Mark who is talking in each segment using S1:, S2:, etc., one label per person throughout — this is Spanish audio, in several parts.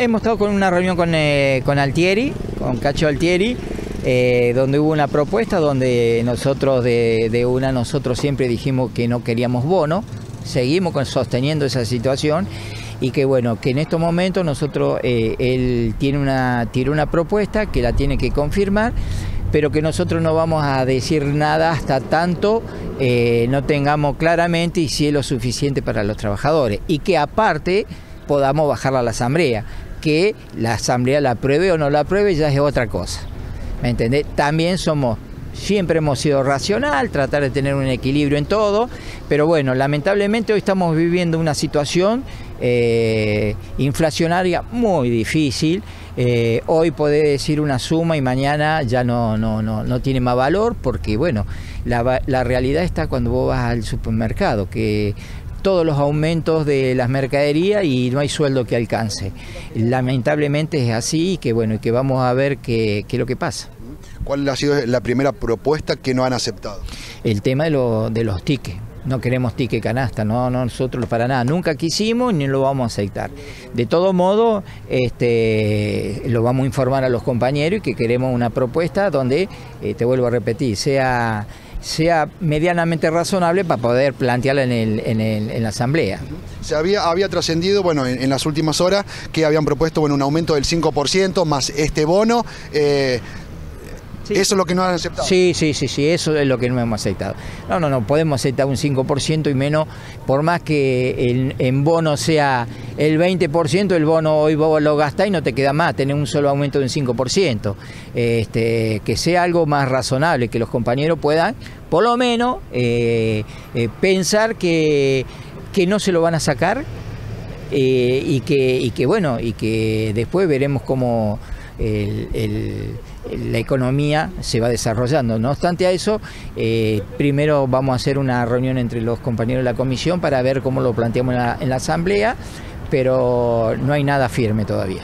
S1: hemos estado con una reunión con, eh, Altieri, con Cacho Altieri, eh, donde hubo una propuesta donde nosotros de, una nosotros siempre dijimos que no queríamos bono, seguimos sosteniendo esa situación y que bueno, que en estos momentos nosotros, eh, él tiene una, tiene una propuesta que la tiene que confirmar, pero que nosotros no vamos a decir nada hasta tanto no tengamos claramente y si es lo suficiente para los trabajadores. Y que aparte podamos bajarla a la asamblea, que la asamblea la apruebe o no la apruebe ya es otra cosa. ¿Me entendés? También somos siempre hemos sido racional, tratar de tener un equilibrio en todo, pero bueno, lamentablemente hoy estamos viviendo una situación eh, inflacionaria muy difícil. Eh, hoy podés decir una suma y mañana ya no, no, no, no tiene más valor porque, bueno, la, la realidad está cuando vos vas al supermercado, que todos los aumentos de las mercaderías y no hay sueldo que alcance. Lamentablemente es así y que bueno, y que vamos a ver qué, qué es lo que pasa.
S2: ¿Cuál ha sido la primera propuesta que no han aceptado?
S1: El tema de, lo, de los tickets. No queremos ticket canasta, no, no nosotros para nada. Nunca quisimos ni lo vamos a aceptar. De todo modo, este, lo vamos a informar a los compañeros y que queremos una propuesta donde, eh, te vuelvo a repetir, sea sea medianamente razonable para poder plantearla en, el, en, el, en la asamblea.
S2: Se había, había trascendido, bueno, en, en, las últimas horas que habían propuesto bueno, un aumento del 5% más este bono. Eh, Sí. ¿Eso es lo que no han aceptado?
S1: Sí, sí, sí, sí, eso es lo que no hemos aceptado. No, no, no, podemos aceptar un 5% y menos, por más que el, en bono sea el 20%, el bono hoy vos lo gastás y no te queda más, tenés un solo aumento de un 5%. Este, que sea algo más razonable, que los compañeros puedan, por lo menos, eh, eh, pensar que, que no se lo van a sacar eh, y, que, y que, bueno, y que después veremos cómo la economía se va desarrollando. No obstante a eso, primero vamos a hacer una reunión entre los compañeros de la comisión para ver cómo lo planteamos en la, en la asamblea, pero no hay nada firme todavía.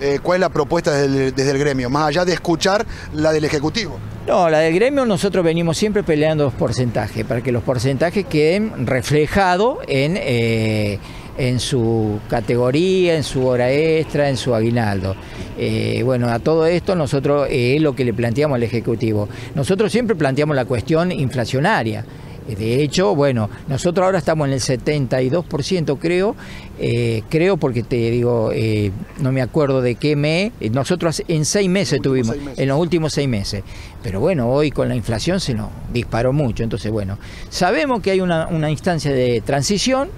S2: Eh, ¿Cuál es la propuesta desde el, desde el, gremio? Más allá de escuchar la del Ejecutivo.
S1: No, la del gremio nosotros venimos siempre peleando los porcentajes, para que los porcentajes queden reflejados en... Eh, en su categoría, en su hora extra, en su aguinaldo. Eh, bueno, a todo esto nosotros es lo que le planteamos al Ejecutivo. Nosotros siempre planteamos la cuestión inflacionaria. De hecho, bueno, nosotros ahora estamos en el 72%, creo, eh, creo porque te digo, eh, no me acuerdo de qué mes, nosotros en seis meses tuvimos, seis meses. en los últimos seis meses, pero bueno, hoy con la inflación se nos disparó mucho, entonces bueno, sabemos que hay una, una instancia de transición,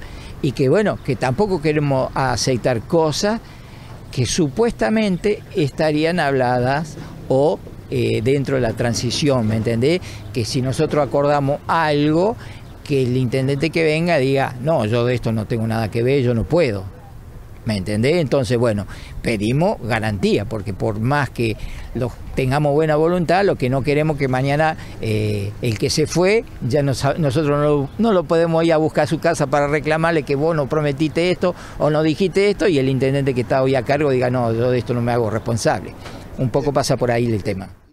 S1: y que bueno, que tampoco queremos aceptar cosas que supuestamente estarían habladas o eh, dentro de la transición, ¿me entendés? Que si nosotros acordamos algo, que el intendente que venga diga, no, yo de esto no tengo nada que ver, yo no puedo. ¿Me entendés? Entonces, bueno, pedimos garantía, porque por más que tengamos buena voluntad, lo que no queremos que mañana eh, el que se fue, ya nos, nosotros no, no, lo podemos ir a buscar a su casa para reclamarle que vos no prometiste esto o no dijiste esto, y el intendente que está hoy a cargo diga, no, yo de esto no me hago responsable. Un poco pasa por ahí el tema.